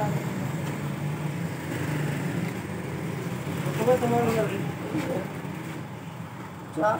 ここ止まるから。